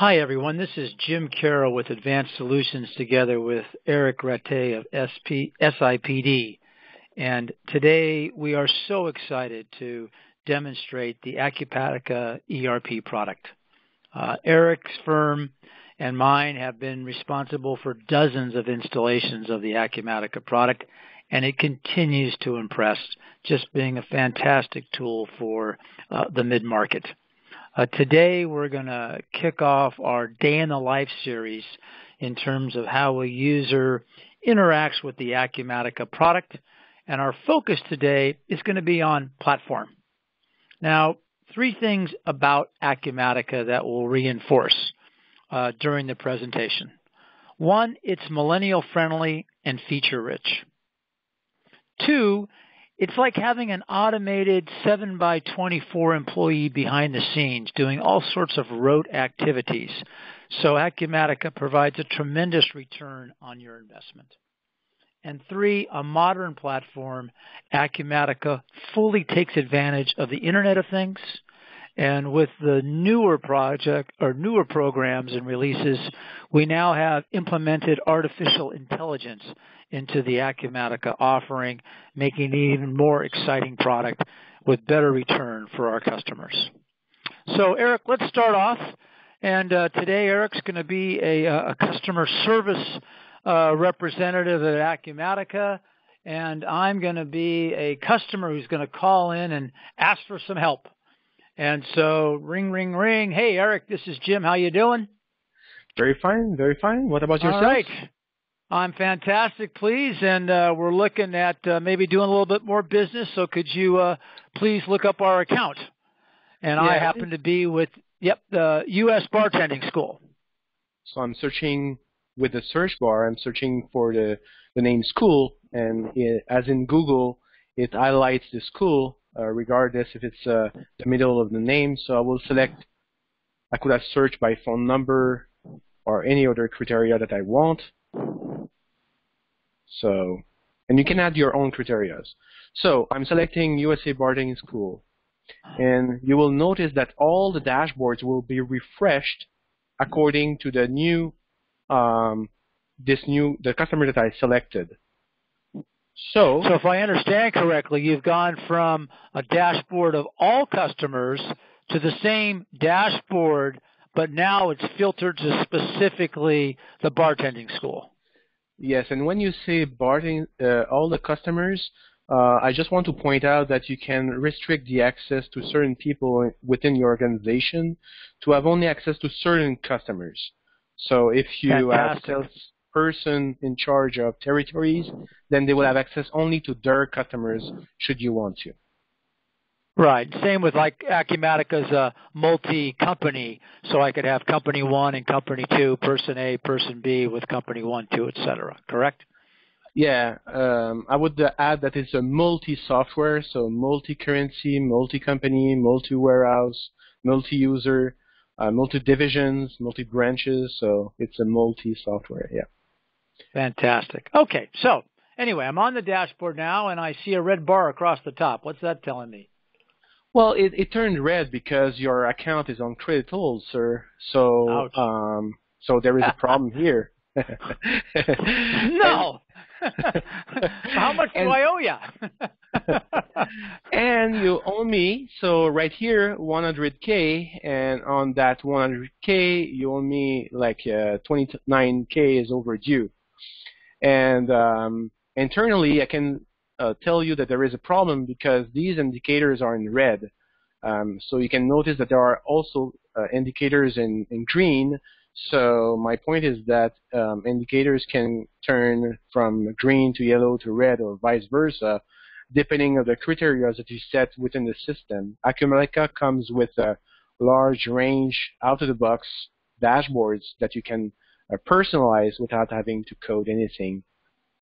Hi, everyone. This is Jim Carroll with Advanced Solutions together with Eric Rattay of SP, SIPD. And today we are so excited to demonstrate the Acumatica ERP product. Uh, Eric's firm and mine have been responsible for dozens of installations of the Acumatica product, and it continues to impress, just being a fantastic tool for uh, the mid-market. Uh, today we're going to kick off our Day in the Life series in terms of how a user interacts with the Acumatica product. And our focus today is going to be on platform. Now, three things about Acumatica that we'll reinforce uh, during the presentation. One, it's millennial friendly and feature rich. Two, it's like having an automated 7 by 24 employee behind the scenes doing all sorts of rote activities. So Acumatica provides a tremendous return on your investment. And three, a modern platform, Acumatica fully takes advantage of the Internet of Things. And with the newer project or newer programs and releases, we now have implemented artificial intelligence into the Acumatica offering, making it an even more exciting product with better return for our customers. So Eric, let's start off. And uh, today Eric's going to be a, a, customer service uh, representative at Acumatica, and I'm going to be a customer who's going to call in and ask for some help. And so ring, ring, ring. Hey, Eric, this is Jim. How you doing? Very fine, very fine. What about yourself? All right. I'm fantastic, please, and uh, we're looking at uh, maybe doing a little bit more business. So could you uh, please look up our account? And yeah. I happen to be with yep the U.S. Bartending School. So I'm searching with the search bar. I'm searching for the the name school, and it, as in Google, it highlights the school regardless if it's uh, the middle of the name. So I will select. I could have searched by phone number or any other criteria that I want. So, and you can add your own criteria. So I'm selecting USA Bartending School. And you will notice that all the dashboards will be refreshed according to the new, um, this new, the customer that I selected. So, so if I understand correctly, you've gone from a dashboard of all customers to the same dashboard, but now it's filtered to specifically the bartending school. Yes, and when you say bartending uh, all the customers, uh, I just want to point out that you can restrict the access to certain people within your organization to have only access to certain customers. So if you Fantastic. have person in charge of territories, then they will have access only to their customers should you want to. Right. Same with like Acumatica Acumatica's a multi-company, so I could have company one and company two, person A, person B with company one, two, etc. Correct? Yeah, um, I would add that it's a multi-software, so multi-currency, multi-company, multi-warehouse, multi-user, uh, multi-divisions, multi-branches, so it's a multi-software, yeah. Fantastic. Okay, so anyway, I'm on the dashboard now, and I see a red bar across the top. What's that telling me? Well, it, it turned red because your account is on credit hold, sir. So, um, so there is a problem here. no. How much and, do I owe you? and you owe me, so right here, 100k, and on that 100k, you owe me like uh, 29k is overdue. And um, internally, I can uh, tell you that there is a problem because these indicators are in red. Um, so you can notice that there are also uh, indicators in, in green. So my point is that um, indicators can turn from green to yellow to red or vice versa, depending on the criteria that you set within the system. Acumatica comes with a large range out-of-the-box dashboards that you can uh, personalize without having to code anything.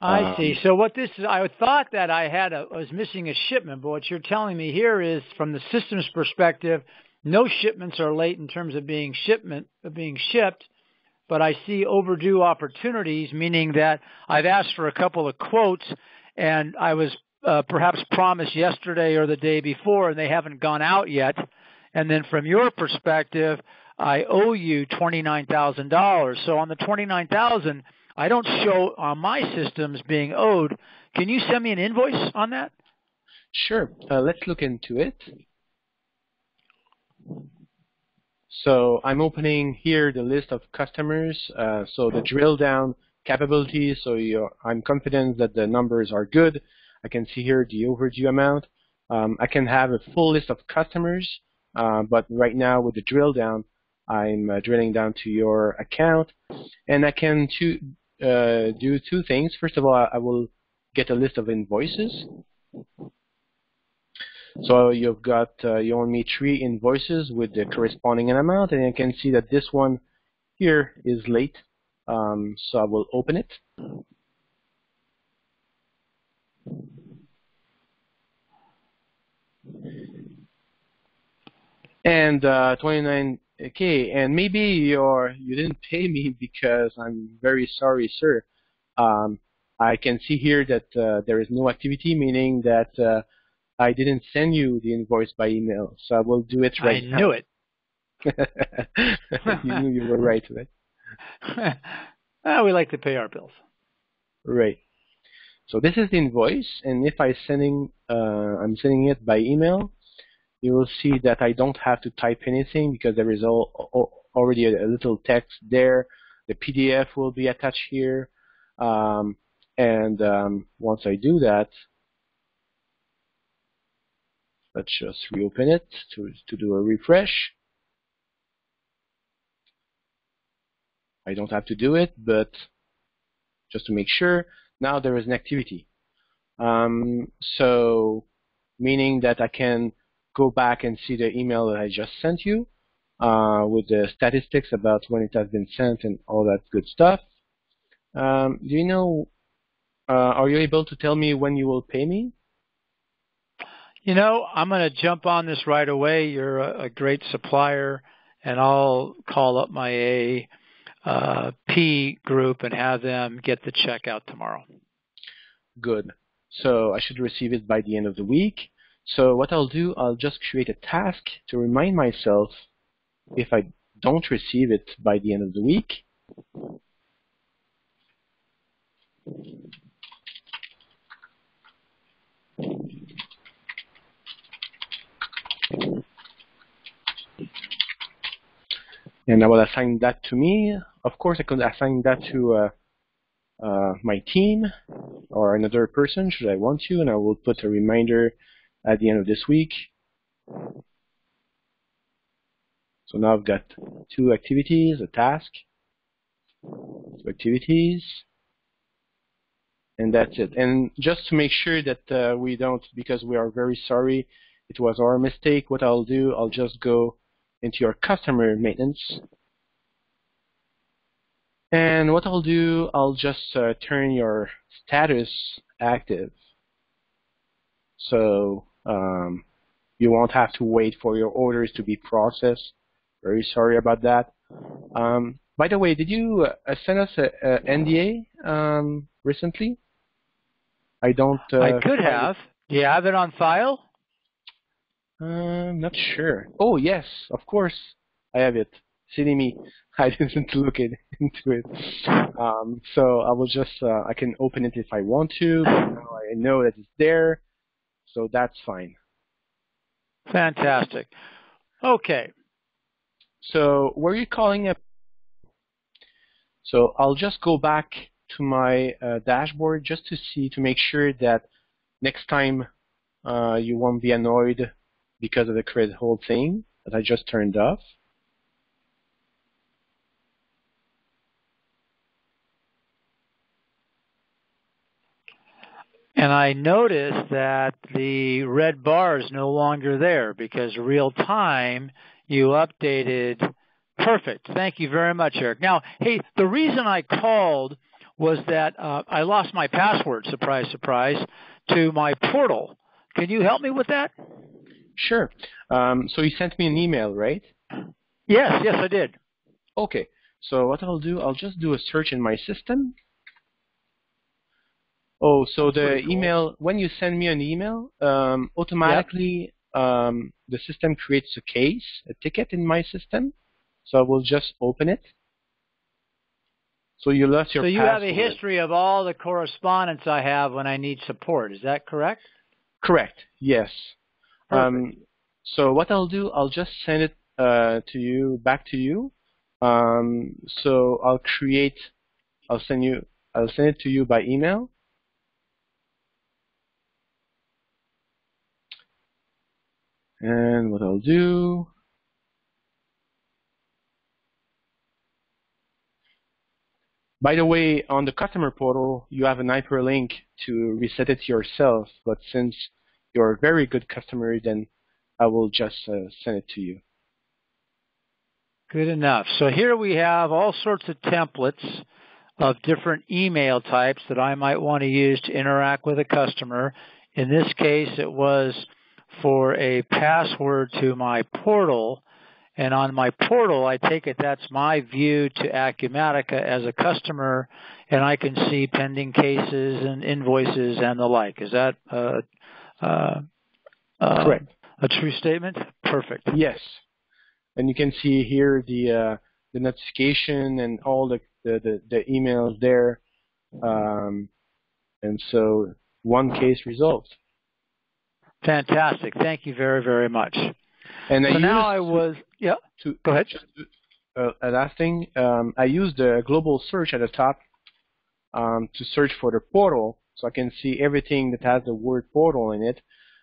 I um, see. So what this is, I thought that I had a, was missing a shipment, but what you're telling me here is, from the systems perspective, no shipments are late in terms of being shipment of being shipped, but I see overdue opportunities, meaning that I've asked for a couple of quotes, and I was uh, perhaps promised yesterday or the day before, and they haven't gone out yet. And then from your perspective, I owe you $29,000. So on the 29,000, I don't show on my systems being owed. Can you send me an invoice on that? Sure. Uh, let's look into it. So I'm opening here the list of customers. Uh, so the drill down capabilities. So I'm confident that the numbers are good. I can see here the overdue amount. Um, I can have a full list of customers, uh, but right now with the drill down, I'm uh, drilling down to your account, and I can to, uh, do two things. First of all, I will get a list of invoices. So you've got uh, you owe me three invoices with the corresponding amount, and you can see that this one here is late. Um, so I will open it. And uh, 29k, and maybe you're you didn't pay me because I'm very sorry, sir. Um, I can see here that uh, there is no activity, meaning that uh, I didn't send you the invoice by email, so I will do it right I now. I knew it. you knew you were right, right? well, we like to pay our bills. Right. So this is the invoice, and if I sending, uh, I'm sending it by email, you will see that I don't have to type anything because there is all, already a, a, little text there. The PDF will be attached here, um, and um, once I do that, Let's just reopen it to, to do a refresh. I don't have to do it, but just to make sure, now there is an activity. Um, so meaning that I can go back and see the email that I just sent you uh, with the statistics about when it has been sent and all that good stuff. Um, do you know, uh, are you able to tell me when you will pay me? You know, I'm going to jump on this right away. You're a, a great supplier, and I'll call up my A uh, P group and have them get the check out tomorrow. Good. So I should receive it by the end of the week. So what I'll do, I'll just create a task to remind myself if I don't receive it by the end of the week. and I will assign that to me. Of course, I could assign that to uh, uh, my team or another person should I want to, and I will put a reminder at the end of this week. So now I've got two activities, a task, two activities, and that's it. And just to make sure that uh, we don't, because we are very sorry, it was our mistake, what I'll do, I'll just go into your customer maintenance. And what I'll do, I'll just uh, turn your status active. So um, you won't have to wait for your orders to be processed. Very sorry about that. Um, by the way, did you uh, send us a, a NDA um, recently? I don't. Uh, I could have. Do you have it on file? I'm uh, not sure. Oh yes, of course I have it. Silly me, I didn't look it, into it. Um, so I will just uh, I can open it if I want to, but now I know that it's there, so that's fine. Fantastic. Okay. So were you calling up? So I'll just go back to my uh, dashboard just to see to make sure that next time uh, you won't be annoyed because of the credit hold thing that I just turned off. And I noticed that the red bar is no longer there because real time you updated. Perfect. Thank you very much, Eric. Now, hey, the reason I called was that uh, I lost my password, surprise, surprise, to my portal. Can you help me with that? Sure. Um, so you sent me an email, right? Yes, yes, I did. Okay. So what I'll do, I'll just do a search in my system. Oh, so the cool. email, when you send me an email, um, automatically yep. um, the system creates a case, a ticket in my system. So I will just open it. So you lost your So you password. have a history of all the correspondence I have when I need support. Is that correct? Correct. Yes. Um, so what I'll do, I'll just send it uh, to you, back to you. Um, so I'll create, I'll send you, I'll send it to you by email. And what I'll do, By the way, on the customer portal, you have an hyperlink to reset it yourself, but since you're a very good customer, then I will just uh, send it to you. Good enough. So here we have all sorts of templates of different email types that I might want to use to interact with a customer. In this case, it was for a password to my portal. And on my portal, I take it that's my view to Acumatica as a customer, and I can see pending cases and invoices and the like. Is that uh, uh, uh, Correct. a true statement? Perfect. Yes. And you can see here the uh, the notification and all the the, the, the emails there. Um, and so one case resolved. Fantastic. Thank you very, very much. And so now I was, yeah, to go ahead. uh, last thing. Um, I used the global search at the top um, to search for the portal, so I can see everything that has the word portal in it,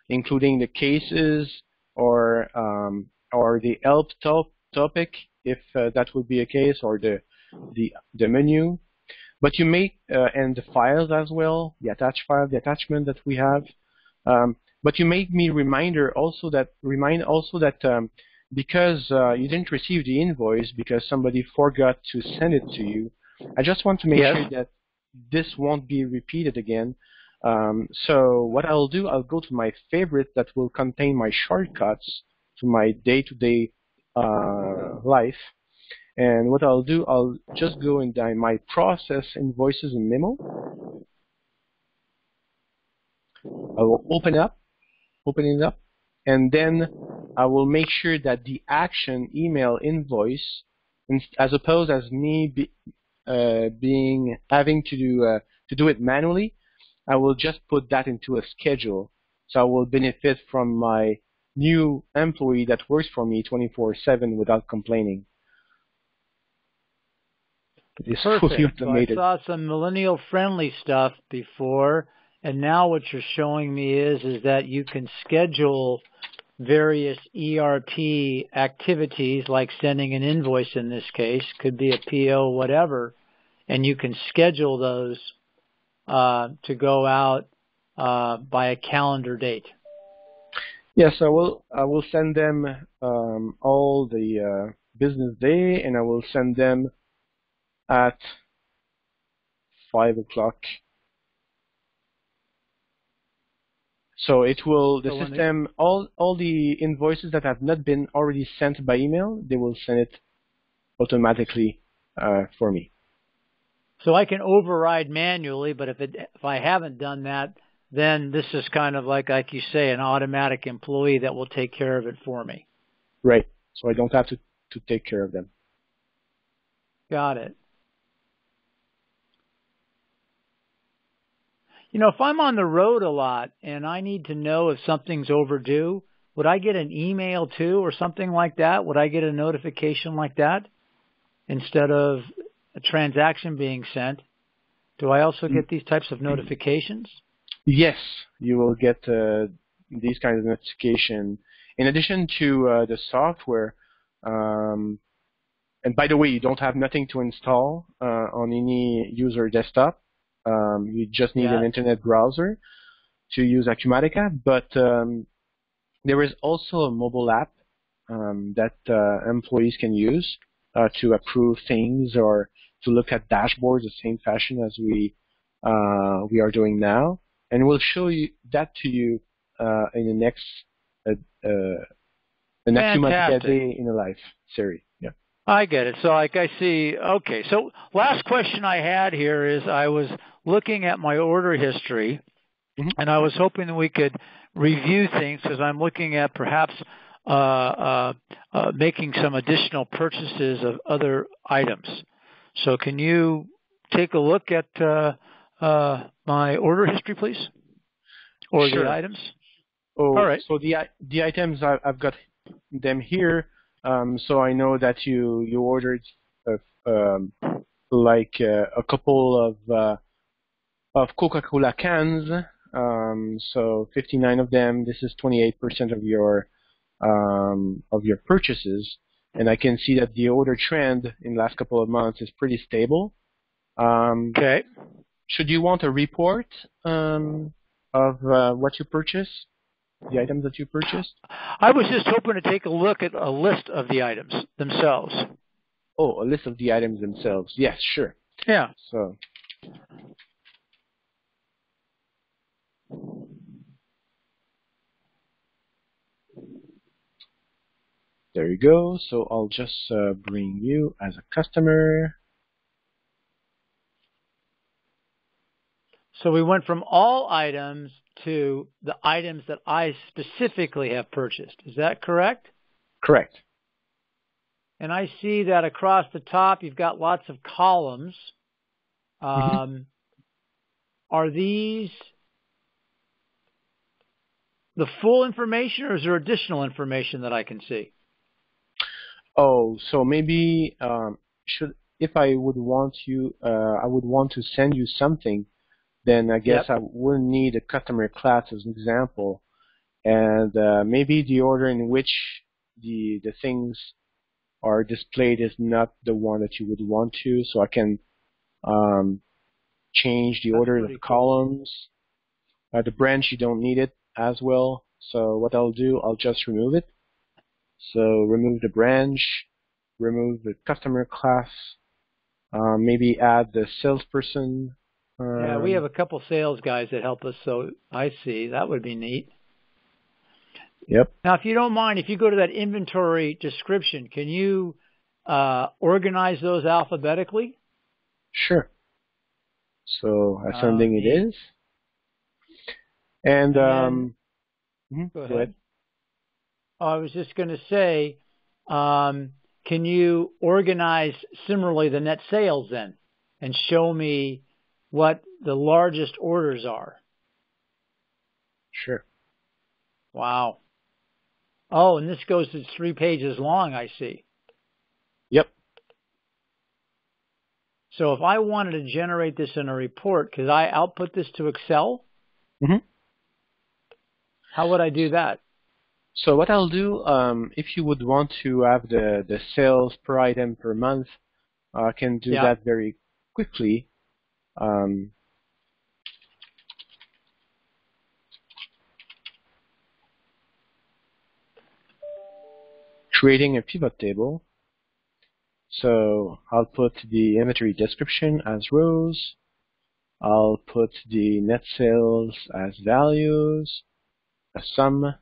including the cases or um, or the help top topic, if uh, that would be a case, or the the the menu. But you may uh, and the files as well, the attached file, the attachment that we have. Um, but you made me reminder also that remind also that um, because uh, you didn't receive the invoice because somebody forgot to send it to you. I just want to make Yes. sure that this won't be repeated again. Um, so what I'll do, I'll go to my favorite that will contain my shortcuts to my day-to-day uh, life. And what I'll do, I'll just go in my process invoices and memo. I will open up, open it up, and then I will make sure that the action email invoice, as opposed as me be, uh, being having to do uh, to do it manually, I will just put that into a schedule. So I will benefit from my new employee that works for me 24/7 without complaining. It's Perfect. So I saw some millennial friendly stuff before, and now what you're showing me is is that you can schedule various ERP activities like sending an invoice in this case, could be a PO, whatever, and you can schedule those uh, to go out uh, by a calendar date. Yes, I will. I will send them um, all the uh, business day, and I will send them at five o'clock. So it will the So system all all the invoices that have not been already sent by email, they will send it automatically uh, for me. So I can override manually, but if it if I haven't done that, then this is kind of like like you say, an automatic employee that will take care of it for me. Right. So I don't have to to take care of them. Got it. You know, if I'm on the road a lot and I need to know if something's overdue, would I get an email too or something like that? Would I get a notification like that instead of a transaction being sent? Do I also get these types of notifications? Yes, you will get uh, these kinds of notification. In addition to uh, the software, um, and by the way, you don't have nothing to install uh, on any user desktop. Um, you just need Yeah. an internet browser to use Acumatica. But um, there is also a mobile app um, that uh, employees can use uh, to approve things or to look at dashboards the same fashion as we uh, we are doing now and we'll show you that to you uh, in the next uh, uh, the Acumatica day in a life series. I get it. So like I see, okay. So last question I had here is I was looking at my order history Mhm. and I was hoping that we could review things because I'm looking at perhaps uh, uh, uh, making some additional purchases of other items. So can you take a look at uh, uh, my order history, please, or Sure. the items? Oh, All right. So the the items I've got them here. Um, so I know that you you ordered uh, um, like uh, a couple of uh, of Coca-Cola cans. Um, so 59 of them. This is 28% of your um, of your purchases, and I can see that the order trend in the last couple of months is pretty stable. Um, Okay. should you want a report um, of uh, what you purchased, the items that you purchased? I was just hoping to take a look at a list of the items themselves. Oh, a list of the items themselves. Yes, sure. Yeah. So there you go. So I'll just uh, bring you as a customer. So we went from all items to the items that I specifically have purchased. Is that correct? Correct. And I see that across the top you've got lots of columns. Mhm. Um, Are these the full information or is there additional information that I can see? Oh, so maybe um, should if I would want you, uh, I would want to send you something, then I guess I would need a customer class as an example, and uh, maybe the order in which the the things are displayed is not the one that you would want to, so I can um, change the That's order of the cool. columns. Uh, the branch you don't need it as well, so what I'll do, I'll just remove it. So remove the branch, remove the customer class, um, maybe add the salesperson. Um, Yeah, we have a couple sales guys that help us, so I see. That would be neat. Yep. Now, if you don't mind, if you go to that inventory description, can you uh, organize those alphabetically? Sure. So ascending it neat. is. And And then- um, mhm, Go ahead. Oh, I was just going to say, um, can you organize similarly the net sales then and show me what the largest orders are? Sure. Wow. Oh, and this goes to three pages long, I see. Yep. So if I wanted to generate this in a report, could I output this to Excel? Mhm. How would I do that? So what I'll do, um, if you would want to have the, the sales per item per month, I can do Yeah. that very quickly. Um, creating a pivot table. So I'll put the inventory description as rows. I'll put the net sales as values, a sum,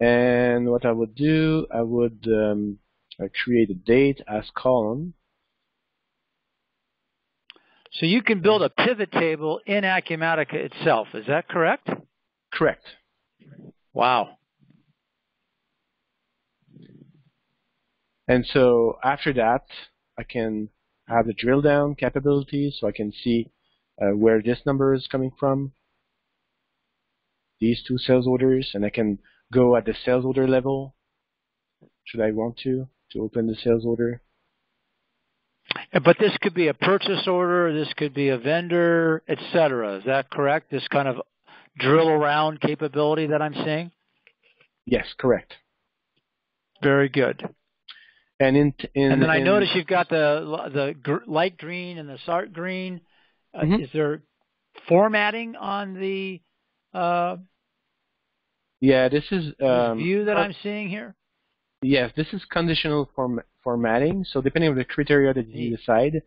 and what I would do, I would um, uh, create a date as column. So you can build a pivot table in Acumatica itself. Is that correct? Correct. Wow. And so after that, I can have the drill down capability so I can see uh, where this number is coming from, these two sales orders, and I can go at the sales order level, should I want to, to open the sales order. But this could be a purchase order, this could be a vendor, etc. Is that correct? This kind of drill around capability that I'm seeing? Yes, correct. Very good. And in, in And then I in- notice you've got the the gr- light green and the sart green. Uh, Mhm. Is there formatting on the uh, yeah, this is um, view that uh, I'm seeing here? Yes, this is conditional form- formatting. So depending on the criteria that you decide,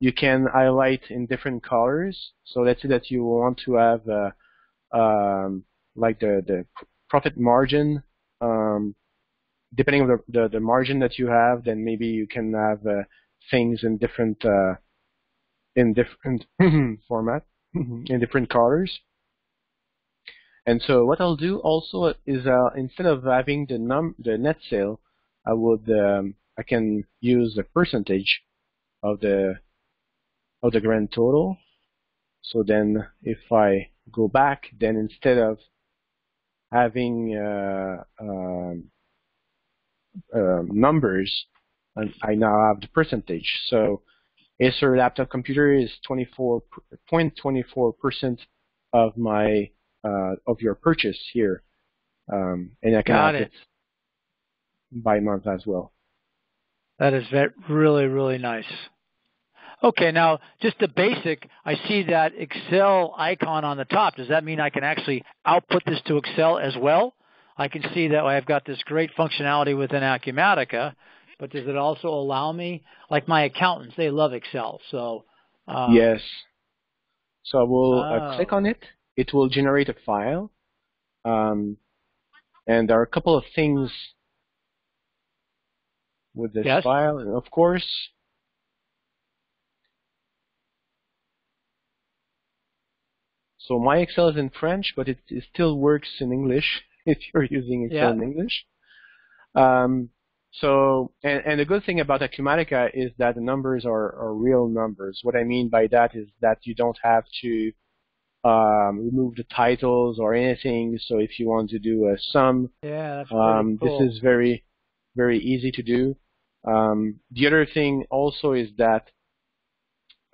you can highlight in different colors. So let's say that you want to have uh, um, like the the profit margin. Um, depending on the, the the margin that you have, then maybe you can have uh, things in different uh, in different format in different colors. And so what I'll do also is uh, instead of having the num the net sale, I would um, I can use the percentage of the of the grand total. So then if I go back, then instead of having uh, um, uh, numbers, I now have the percentage. So Acer laptop computer is 24.24% of my uh, of your purchase here, um, and I can Got it. it by month as well. That is really, really nice. Okay, now just the basic, I see that Excel icon on the top. Does that mean I can actually output this to Excel as well? I can see that I've got this great functionality within Acumatica, but does it also allow me, like my accountants, they love Excel, so. Uh, yes. So I will oh. uh, click on it. It will generate a file. Um, and there are a couple of things with this yes. file. And of course, so my Excel is in French, but it, it still works in English if you're using Excel yeah. in English. Um, so, and, and the good thing about Acumatica is that the numbers are, are real numbers. What I mean by that is that you don't have to um, remove the titles or anything. So if you want to do a sum, yeah, um, cool. this is very, very easy to do. Um, the other thing also is that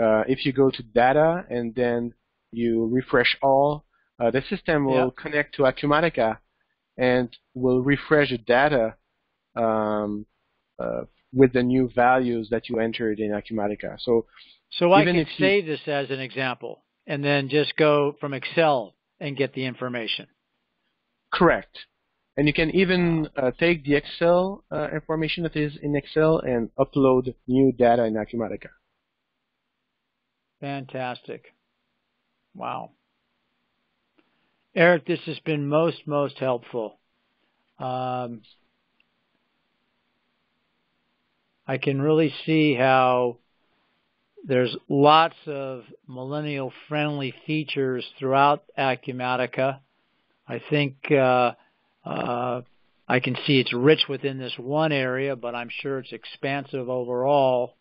uh, if you go to data and then you refresh all, uh, the system will yep. connect to Acumatica and will refresh the data um, uh, with the new values that you entered in Acumatica. So, so I can if you, save this as an example and then just go from Excel and get the information. Correct. And you can even uh, take the Excel uh, information that is in Excel and upload new data in Acumatica. Fantastic. Wow. Eric, this has been most, most helpful. Um, I can really see how there's lots of millennial friendly features throughout Acumatica. I think uh, uh, I can see it's rich within this one area, but I'm sure it's expansive overall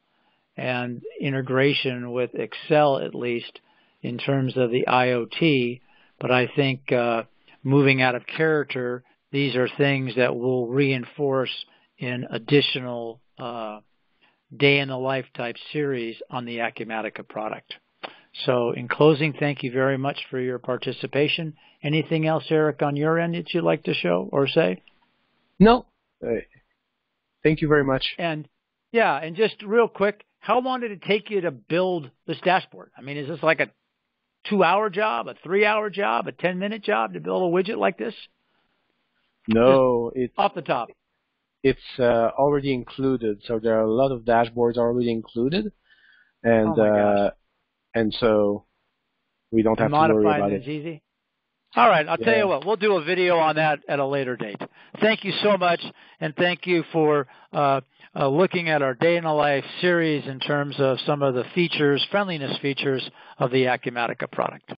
and integration with Excel at least in terms of the IoT. But I think uh, moving out of character, these are things that will reinforce in additional uh, day in the life type series on the Acumatica product. So in closing, thank you very much for your participation. Anything else, Eric, on your end that you'd like to show or say? No. Uh, thank you very much. And yeah, and just real quick, how long did it take you to build this dashboard? I mean, is this like a two-hour job, a three-hour job, a ten-minute job to build a widget like this? No, just it's off the top it's uh, already included. So there are a lot of dashboards already included, and oh uh, and so we don't have and to worry about it. it. easy. All right, I'll yeah. tell you what, we'll do a video on that at a later date. Thank you so much, and thank you for uh, uh, looking at our Day in the Life series in terms of some of the features, friendliness features of the Acumatica product.